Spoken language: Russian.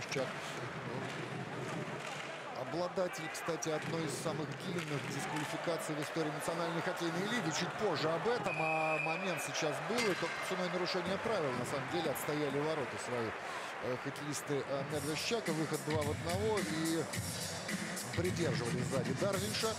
Медвежчак. Обладатель, кстати, одной из самых длинных дисквалификаций в истории Национальной хоккейной лиги. Чуть позже об этом, а момент сейчас был. И только ценой нарушения правил, на самом деле, отстояли ворота свои э, хоккеисты э, Медвежчака. Выход 2 в 1 и придерживали сзади Дарвинша.